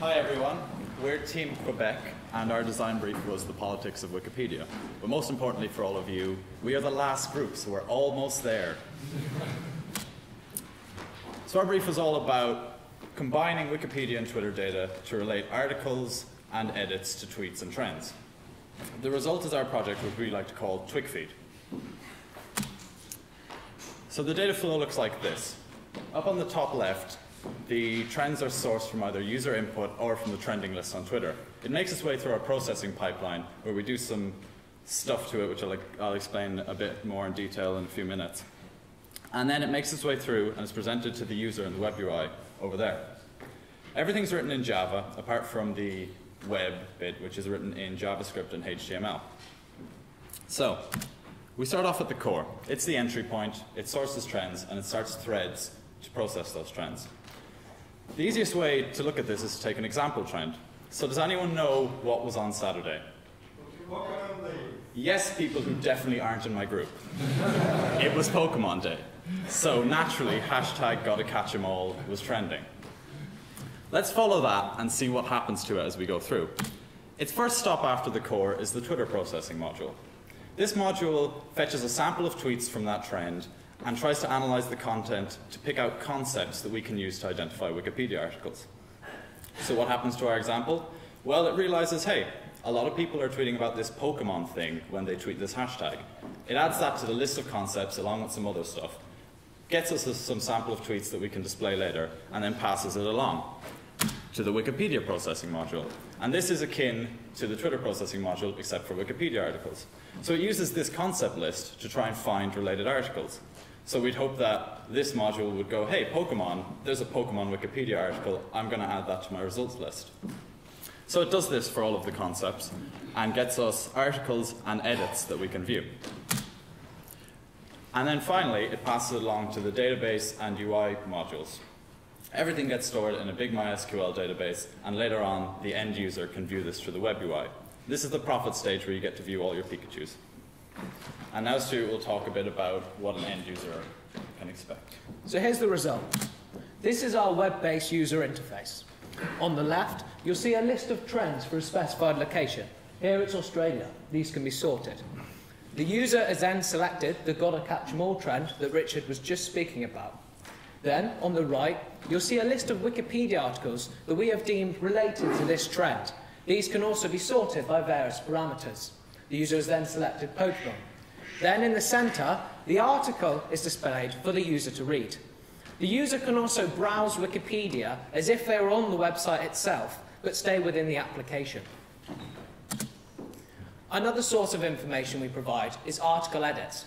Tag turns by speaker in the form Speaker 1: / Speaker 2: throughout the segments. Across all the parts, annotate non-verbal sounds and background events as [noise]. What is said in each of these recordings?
Speaker 1: Hi everyone, we're Team Quebec and our design brief was the politics of Wikipedia. But most importantly for all of you, we are the last group, so we're almost there. So our brief is all about combining Wikipedia and Twitter data to relate articles and edits to tweets and trends. The result is our project, which we like to call TwicFeed. So the data flow looks like this. Up on the top left, the trends are sourced from either user input or from the trending list on Twitter. It makes its way through our processing pipeline where we do some stuff to it, which I'll, I'll explain a bit more in detail in a few minutes. And then it makes its way through and is presented to the user in the web UI over there. Everything's written in Java, apart from the web bit, which is written in JavaScript and HTML. So, we start off at the core. It's the entry point, it sources trends, and it starts threads to process those trends. The easiest way to look at this is to take an example trend. So does anyone know what was on Saturday? Yes, people who definitely aren't in my group. [laughs] it was Pokemon Day. So naturally, hashtag gotta catch 'em all was trending. Let's follow that and see what happens to it as we go through. Its first stop after the core is the Twitter processing module. This module fetches a sample of tweets from that trend and tries to analyze the content to pick out concepts that we can use to identify Wikipedia articles. So what happens to our example? Well, it realizes, hey, a lot of people are tweeting about this Pokemon thing when they tweet this hashtag. It adds that to the list of concepts along with some other stuff, gets us some sample of tweets that we can display later, and then passes it along to the Wikipedia processing module. And this is akin to the Twitter processing module, except for Wikipedia articles. So it uses this concept list to try and find related articles. So we'd hope that this module would go, hey, Pokemon, there's a Pokemon Wikipedia article, I'm going to add that to my results list. So it does this for all of the concepts and gets us articles and edits that we can view. And then finally, it passes it along to the database and UI modules. Everything gets stored in a big MySQL database, and later on, the end user can view this through the web UI. This is the profit stage where you get to view all your Pikachus. And now Stuart will talk a bit about what an end user can expect.
Speaker 2: So here's the result. This is our web-based user interface. On the left, you'll see a list of trends for a specified location. Here it's Australia. These can be sorted. The user has then selected the Gotta Catch 'Em All trend that Richard was just speaking about. Then, on the right, you'll see a list of Wikipedia articles that we have deemed related to this trend. These can also be sorted by various parameters. The user has then selected Pokemon. Then in the centre, the article is displayed for the user to read. The user can also browse Wikipedia as if they were on the website itself, but stay within the application. Another source of information we provide is article edits.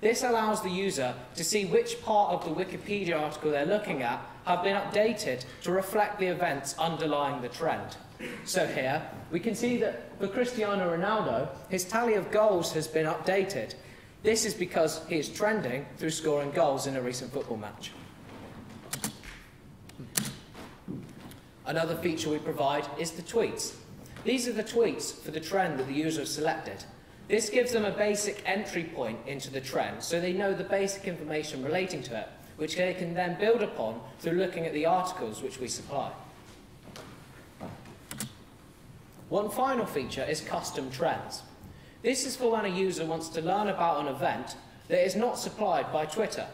Speaker 2: This allows the user to see which part of the Wikipedia article they're looking at have been updated to reflect the events underlying the trend. So here, we can see that for Cristiano Ronaldo, his tally of goals has been updated. This is because he is trending through scoring goals in a recent football match. Another feature we provide is the tweets. These are the tweets for the trend that the user has selected. This gives them a basic entry point into the trend, so they know the basic information relating to it, which they can then build upon through looking at the articles which we supply. One final feature is custom trends. This is for when a user wants to learn about an event that is not supplied by Twitter.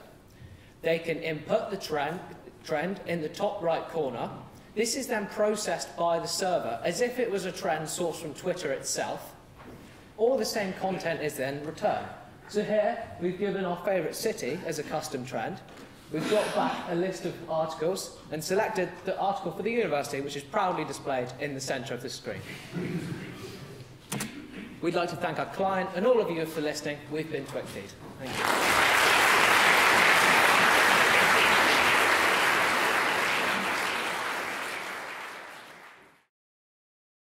Speaker 2: They can input the trend, trend in the top right corner. This is then processed by the server as if it was a trend sourced from Twitter itself. All the same content is then returned. So here, we've given our favourite city as a custom trend. We've got back a list of articles and selected the article for the university, which is proudly displayed in the centre of the screen. We'd like to thank our client and all of you for listening. We've been TwicFeed. Thank you.